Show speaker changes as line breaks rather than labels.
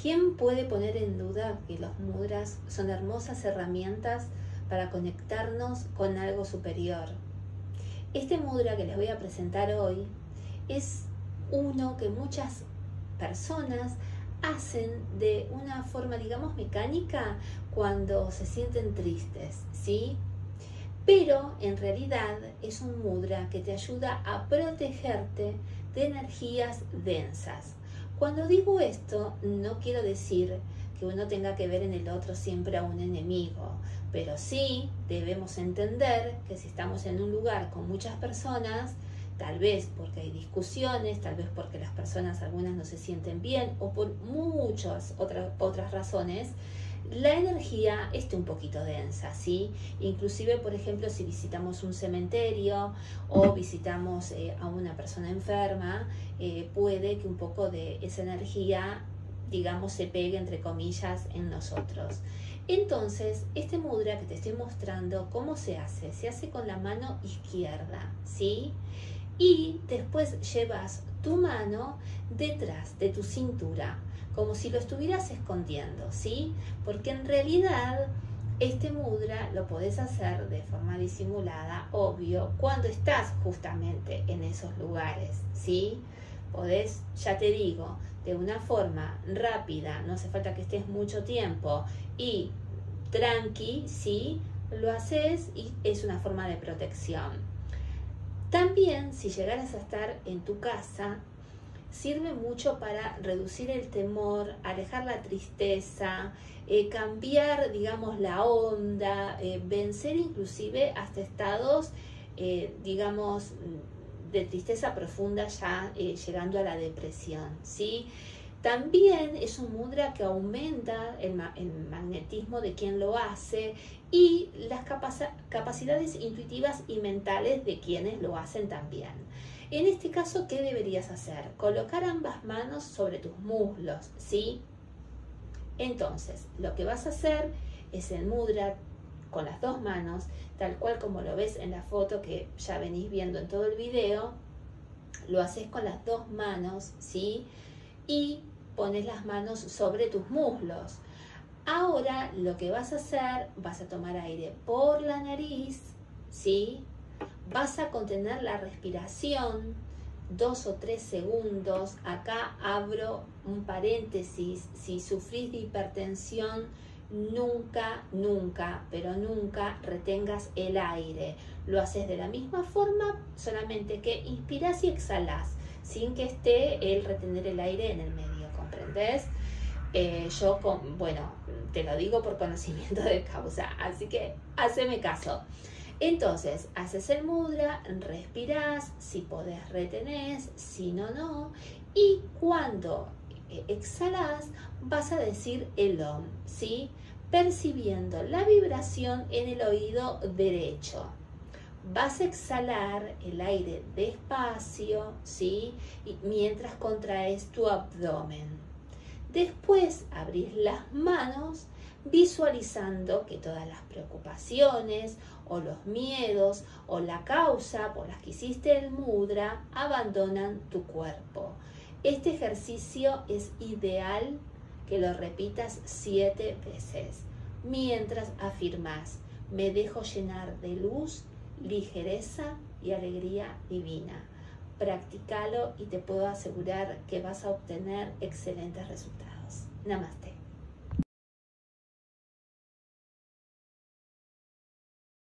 ¿Quién puede poner en duda que los mudras son hermosas herramientas para conectarnos con algo superior? Este mudra que les voy a presentar hoy es uno que muchas personas hacen de una forma, digamos, mecánica cuando se sienten tristes, ¿sí? Pero en realidad es un mudra que te ayuda a protegerte de energías densas. Cuando digo esto, no quiero decir que uno tenga que ver en el otro siempre a un enemigo, pero sí debemos entender que si estamos en un lugar con muchas personas, tal vez porque hay discusiones, tal vez porque las personas algunas no se sienten bien o por muchas otras, otras razones, la energía esté un poquito densa, ¿sí? Inclusive, por ejemplo, si visitamos un cementerio o visitamos eh, a una persona enferma, eh, puede que un poco de esa energía, digamos, se pegue, entre comillas, en nosotros. Entonces, este mudra que te estoy mostrando, ¿cómo se hace? Se hace con la mano izquierda, ¿sí? Y después llevas tu mano detrás de tu cintura como si lo estuvieras escondiendo, ¿sí? Porque en realidad este mudra lo podés hacer de forma disimulada, obvio, cuando estás justamente en esos lugares, ¿sí? Podés, ya te digo, de una forma rápida, no hace falta que estés mucho tiempo y tranqui, ¿sí? Lo haces y es una forma de protección. También si llegaras a estar en tu casa, sirve mucho para reducir el temor, alejar la tristeza, eh, cambiar, digamos, la onda, eh, vencer inclusive hasta estados, eh, digamos, de tristeza profunda ya llegando a la depresión, ¿sí? También es un mudra que aumenta el, magnetismo de quien lo hace y las capacidades intuitivas y mentales de quienes lo hacen también. En este caso, ¿qué deberías hacer? Colocar ambas manos sobre tus muslos, ¿sí? Entonces, lo que vas a hacer es el mudra con las dos manos, tal cual como lo ves en la foto que ya venís viendo en todo el video, lo haces con las dos manos, ¿sí? Y pones las manos sobre tus muslos. Ahora lo que vas a hacer, vas a tomar aire por la nariz, ¿sí? Vas a contener la respiración dos o tres segundos. Acá abro un paréntesis. Si sufrís de hipertensión, nunca, nunca, pero nunca retengas el aire. Lo haces de la misma forma, solamente que inspiras y exhalas, sin que esté el retener el aire en el medio, ¿comprendes? Eh, yo, con, bueno, te lo digo por conocimiento de causa, así que haceme caso. Entonces, haces el mudra, respirás, si podés retenés, si no, no. Y cuando eh, exhalas, vas a decir el OM, ¿sí? Percibiendo la vibración en el oído derecho. Vas a exhalar el aire despacio, ¿sí? Mientras contraes tu abdomen. Después abrís las manos visualizando que todas las preocupaciones o los miedos o la causa por las que hiciste el mudra abandonan tu cuerpo. Este ejercicio es ideal que lo repitas siete veces mientras afirmas, me dejo llenar de luz, ligereza y alegría divina. Practícalo y te puedo asegurar que vas a obtener excelentes resultados. Namaste.